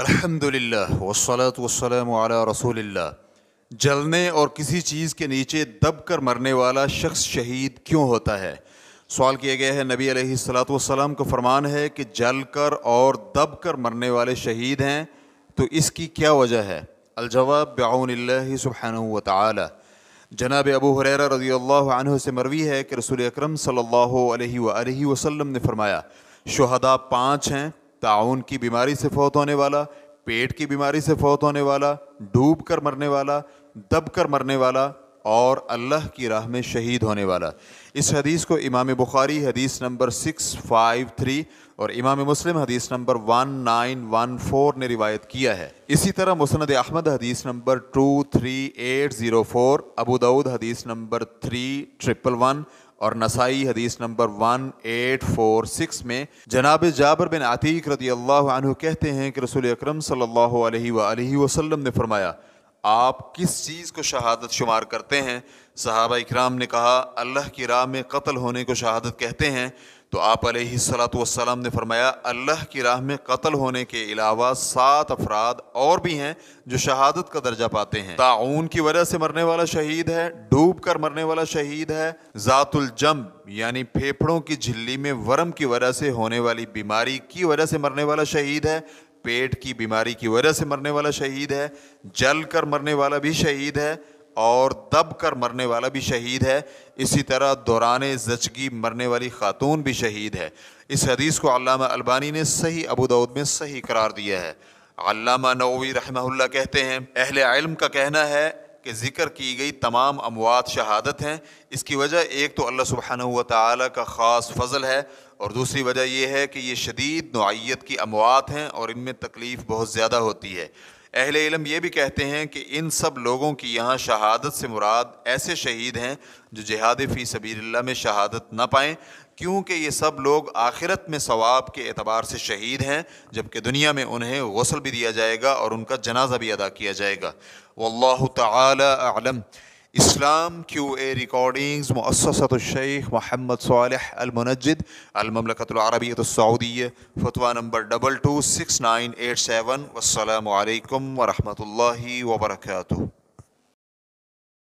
अल्हम्दुलिल्लाह, वस्सलात वस्सलामु अला रसूलिल्लाह। जलने और किसी चीज़ के नीचे दब कर मरने वाला शख्स शहीद क्यों होता है? सवाल किया गया है, नबी अलैहिस्सलाम का फरमान है कि जल कर और दब कर मरने वाले शहीद हैं तो इसकी क्या वजह है? अलजवाब बेन सुबहान ताली जनाब अबू हुरैरा रज़ी अल्लाह से मरवी है कि रसूल अकरम सल्लल्लाहु अलैहि वसल्लम ने फरमाया, शहदा पाँच हैं ताउन की बीमारी से फौत होने वाला, पेट की बीमारी से फौत होने वाला, डूब कर मरने वाला, दब कर मरने वाला और अल्लाह की राह में शहीद होने वाला। इस हदीस को इमाम बुखारी हदीस नंबर सिक्स फाइव थ्री और इमाम मुस्लिम हदीस number one nine one four ने रिवायत किया है। इसी तरह मुसनद अहमद हदीस number two three eight zero four, Abu Dawud हदीस नंबर थ्री ट्रिपल वन और नसाई हदीस number one eight four six में जनाब जाबर बिन आतीक रदी अल्लाह कहते हैं कि रसूल अक्रम सल्ला वसलम ने फरमाया आप किस चीज़ को शहादत शुमार करते हैं? सहाबा इकराम ने कहा, अल्लाह की राह में कत्ल होने को शहादत कहते हैं। तो आप सलाम ने फरमाया, अल्लाह की राह में कत्ल होने के अलावा सात अफराद और भी हैं जो शहादत का दर्जा पाते हैं। ताउन की वजह से मरने वाला शहीद है, डूब कर मरने वाला शहीद है। ज़ातुल जम, यानी फेफड़ों की झिल्ली में वर्म की वजह से होने वाली बीमारी की वजह से मरने वाला शहीद है। पेट की बीमारी की वजह से मरने वाला शहीद है, जल कर मरने वाला भी शहीद है और दब कर मरने वाला भी शहीद है। इसी तरह दौरान जचगी मरने वाली खातून भी शहीद है। इस हदीस को अल्लामा अलबानी ने सही, अबू दाऊद में सही करार दिया है। अल्लामा नवी रहमहुल्ला कहते हैं, अहले इल्म का कहना है कि ज़िक्र की गई तमाम अमवात शहादत हैं। इसकी वजह एक तो अल्लाह सुबहान का ख़ास फ़ज़ल है और दूसरी वजह यह है कि ये शदीद नौीयत की अमवात हैं और इनमें तकलीफ़ बहुत ज़्यादा होती है। अहल इलम ये भी कहते हैं कि इन सब लोगों की यहाँ शहादत से मुराद ऐसे शहीद हैं जो जहाद फ़ी सबील्ला में शहादत ना पाएँ, क्योंकि ये सब लोग आखिरत में सवाब के अतबार से शहीद हैं, जबकि दुनिया में उन्हें गसल भी दिया जाएगा और उनका जनाजा भी अदा किया जाएगा। वल्ल तआला इस्लाम क्यू ए रिकॉर्डिंग्स मुससतुल्शेख मोहम्मद सालह अलमनजिद अलममलकतरबियतसऊदी फतवा number double two six nine eight seven वालकम वरहमल वर्का